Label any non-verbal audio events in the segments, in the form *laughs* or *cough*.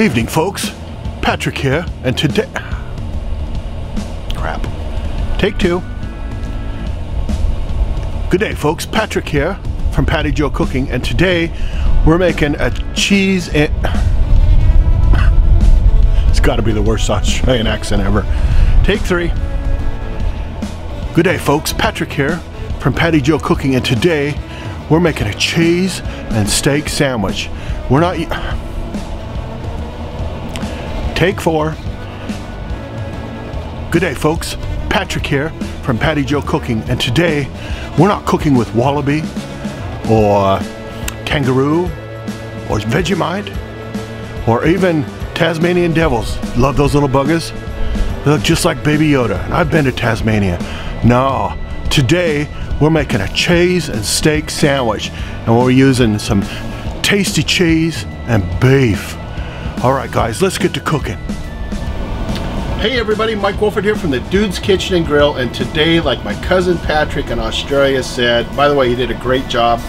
Evening, folks. Patrick here, and today. Crap. Take two. Good day, folks. Patrick here from Patty Joe Cooking, and today we're making a cheese and. *laughs* it's got to be the worst Australian accent ever. Take three. Good day, folks. Patrick here from Patty Joe Cooking, and today we're making a cheese and steak sandwich. We're not. Take four. Good day, folks. Patrick here from Patty Joe Cooking, and today we're not cooking with wallaby or kangaroo or Vegemite or even Tasmanian devils. Love those little buggers? They look just like Baby Yoda, and I've been to Tasmania. No, today we're making a cheese and steak sandwich, and we're using some tasty cheese and beef. All right, guys, let's get to cooking. Hey everybody, Mike Wolford here from the Dude's Kitchen and Grill, and today, like my cousin Patrick in Australia said, by the way, he did a great job,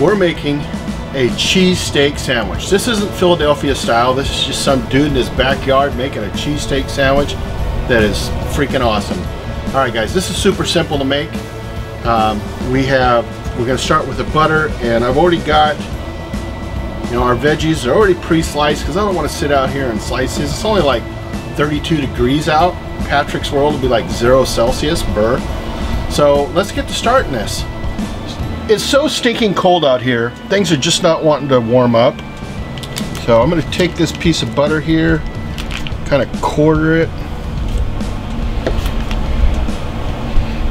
we're making a cheesesteak sandwich. This isn't Philadelphia style, this is just some dude in his backyard making a cheesesteak sandwich that is freaking awesome. All right guys, this is super simple to make. Um, we have, we're gonna start with the butter, and I've already got you know, our veggies are already pre-sliced because I don't want to sit out here and slice these. It's only like 32 degrees out. Patrick's world will be like zero Celsius, burr. So let's get to starting this. It's so stinking cold out here. Things are just not wanting to warm up. So I'm going to take this piece of butter here, kind of quarter it.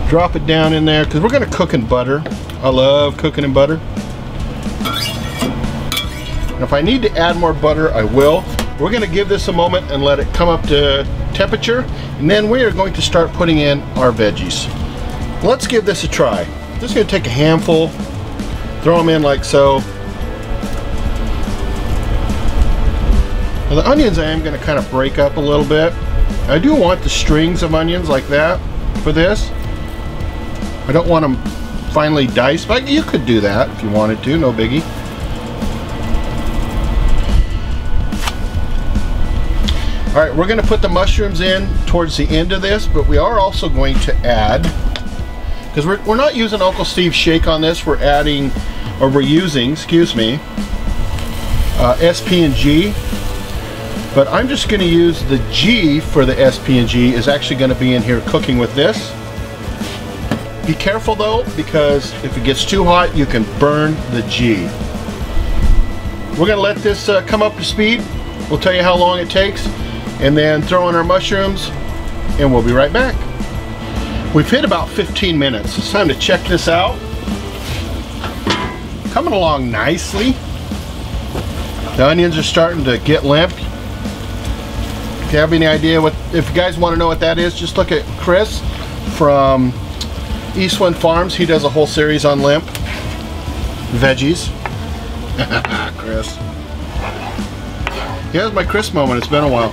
Drop it down in there because we're going to cook in butter. I love cooking in butter. If I need to add more butter, I will. We're gonna give this a moment and let it come up to temperature, and then we are going to start putting in our veggies. Let's give this a try. Just gonna take a handful, throw them in like so. Now the onions I am gonna kind of break up a little bit. I do want the strings of onions like that for this. I don't want them finely diced, but you could do that if you wanted to, no biggie. All right, we're gonna put the mushrooms in towards the end of this, but we are also going to add, because we're, we're not using Uncle Steve's shake on this, we're adding, or we're using, excuse me, uh, SP&G, but I'm just gonna use the G for the SP&G is actually gonna be in here cooking with this. Be careful though, because if it gets too hot, you can burn the G. We're gonna let this uh, come up to speed. We'll tell you how long it takes and then throw in our mushrooms and we'll be right back. We've hit about 15 minutes. It's time to check this out. Coming along nicely. The onions are starting to get limp. If you have any idea what, if you guys want to know what that is, just look at Chris from Eastwind Farms. He does a whole series on limp veggies. *laughs* Chris. Here's my Chris moment. It's been a while.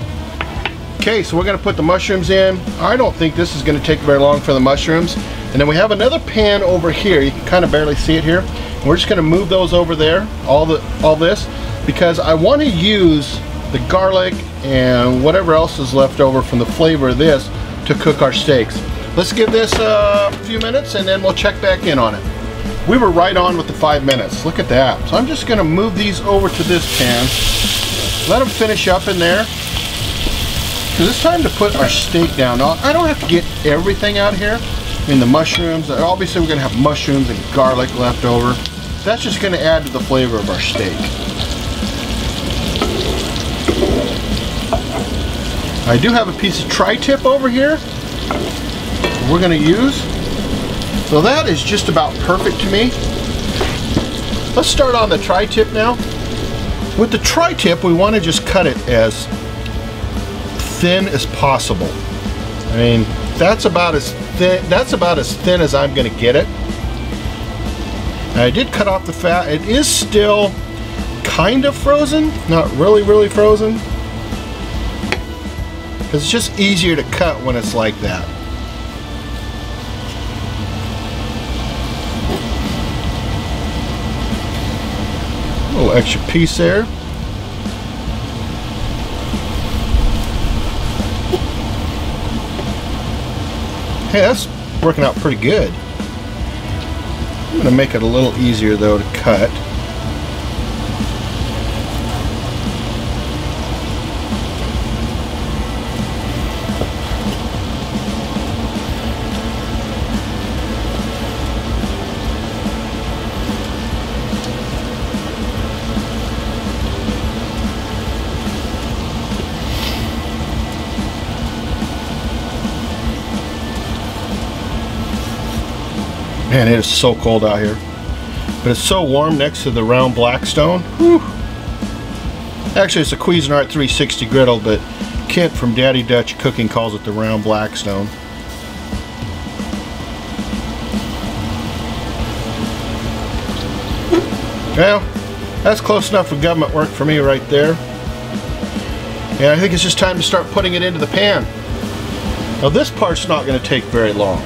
Okay, so we're gonna put the mushrooms in. I don't think this is gonna take very long for the mushrooms. And then we have another pan over here. You can kind of barely see it here. And we're just gonna move those over there, all the all this, because I wanna use the garlic and whatever else is left over from the flavor of this to cook our steaks. Let's give this a few minutes and then we'll check back in on it. We were right on with the five minutes. Look at that. So I'm just gonna move these over to this pan. Let them finish up in there. Because it's time to put our steak down. Now, I don't have to get everything out here. I mean, the mushrooms, obviously we're gonna have mushrooms and garlic left over. That's just gonna add to the flavor of our steak. I do have a piece of tri-tip over here we're gonna use. So that is just about perfect to me. Let's start on the tri-tip now. With the tri-tip, we wanna just cut it as thin as possible. I mean, that's about as thin, that's about as thin as I'm gonna get it. I did cut off the fat. It is still kind of frozen, not really, really frozen. Because It's just easier to cut when it's like that. A little extra piece there. Hey, that's working out pretty good. I'm going to make it a little easier though to cut. Man, it is so cold out here. But it's so warm next to the round Blackstone. Whew. Actually, it's a Cuisinart 360 griddle, but Kent from Daddy Dutch Cooking calls it the round Blackstone. Well, that's close enough for government work for me right there. And I think it's just time to start putting it into the pan. Now this part's not going to take very long.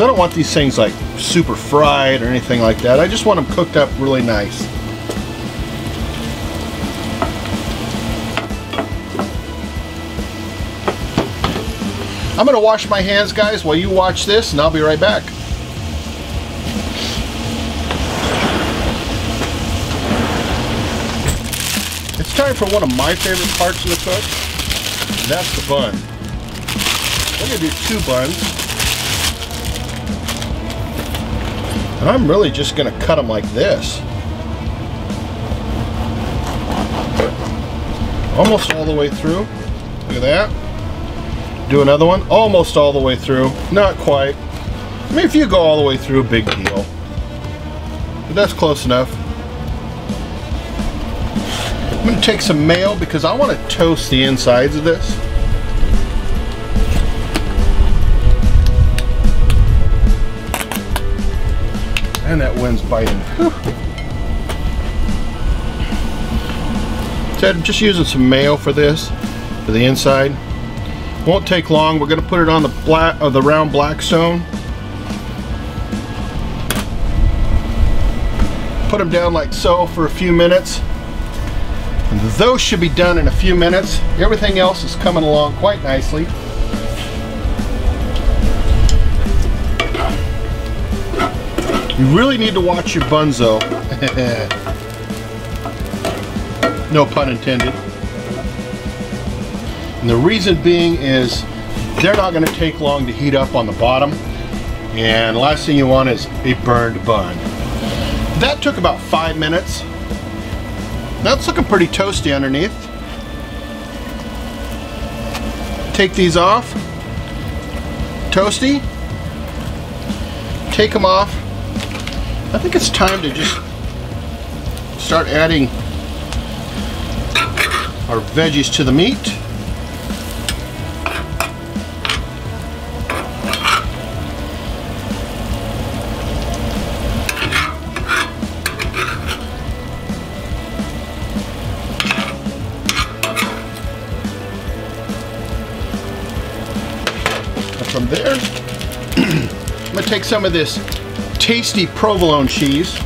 So I don't want these things like super fried or anything like that. I just want them cooked up really nice. I'm going to wash my hands, guys, while you watch this, and I'll be right back. It's time for one of my favorite parts of the cook. That's the bun. I'm going to do two buns. And I'm really just going to cut them like this. Almost all the way through. Look at that. Do another one. Almost all the way through. Not quite. I mean, if you go all the way through, big deal. But that's close enough. I'm going to take some mayo because I want to toast the insides of this. And that wind's biting. Whew. I'm just using some mayo for this, for the inside. Won't take long. We're going to put it on the black, uh, the round blackstone. Put them down like so for a few minutes. And those should be done in a few minutes. Everything else is coming along quite nicely. You really need to watch your bunzo. *laughs* no pun intended. And the reason being is they're not going to take long to heat up on the bottom. And last thing you want is a burned bun. That took about five minutes. That's looking pretty toasty underneath. Take these off. Toasty. Take them off. I think it's time to just start adding our veggies to the meat. From there, *clears throat* I'm going to take some of this tasty provolone cheese.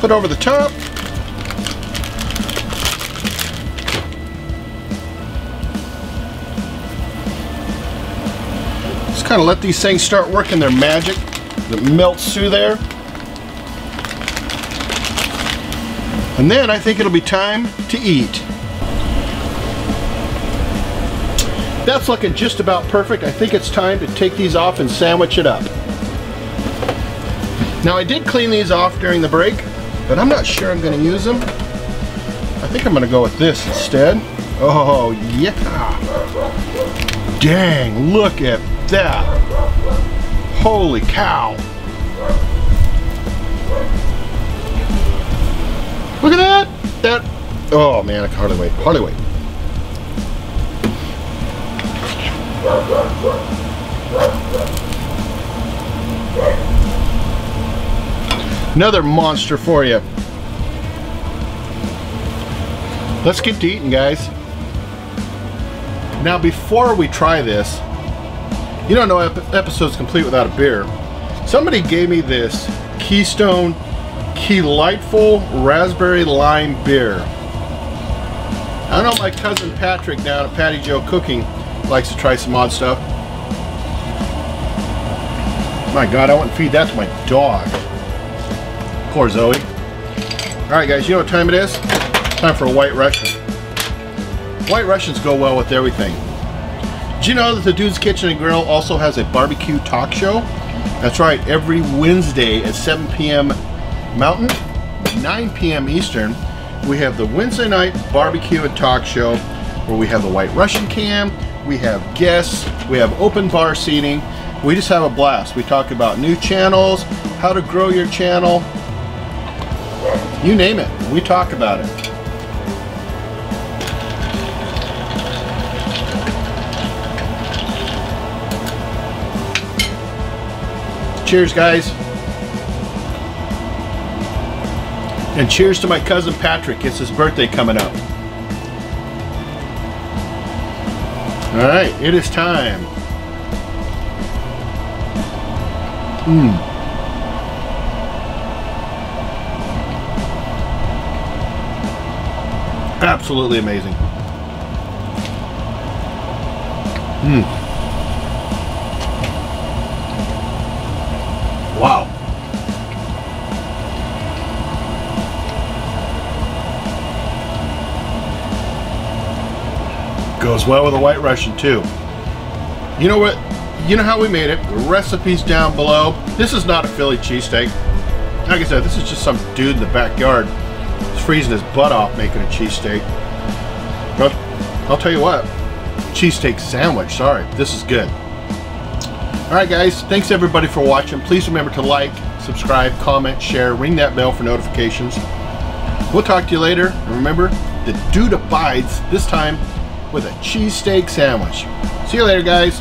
Put over the top. Just kind of let these things start working their magic that melts through there. And then I think it'll be time to eat. That's looking just about perfect. I think it's time to take these off and sandwich it up. Now I did clean these off during the break, but I'm not sure I'm gonna use them. I think I'm gonna go with this instead. Oh yeah. Dang, look at that. Holy cow. Look at that. That, oh man, I can hardly wait, hardly wait. Another monster for you. Let's get to eating, guys. Now, before we try this, you don't know ep episode's complete without a beer. Somebody gave me this Keystone Keylightful Raspberry Lime Beer. I know my cousin Patrick down at Patty Joe Cooking likes to try some odd stuff. My God, I wouldn't feed that to my dog. Poor Zoe. All right, guys, you know what time it is? Time for a White Russian. White Russians go well with everything. Do you know that the Dude's Kitchen and Grill also has a barbecue talk show? That's right, every Wednesday at 7 p.m. Mountain, 9 p.m. Eastern, we have the Wednesday night barbecue and talk show where we have the White Russian cam, we have guests, we have open bar seating. We just have a blast. We talk about new channels, how to grow your channel, you name it, we talk about it. Cheers, guys. And cheers to my cousin Patrick. It's his birthday coming up. All right, it is time. Mmm. Absolutely amazing. Mmm. Goes well with a white Russian too. You know what? You know how we made it. The recipe's down below. This is not a Philly cheesesteak. Like I said, this is just some dude in the backyard. He's freezing his butt off making a cheesesteak. But I'll tell you what, cheesesteak sandwich, sorry, this is good. Alright guys, thanks everybody for watching. Please remember to like, subscribe, comment, share, ring that bell for notifications. We'll talk to you later. And remember, the dude abides, this time with a cheesesteak sandwich. See you later guys.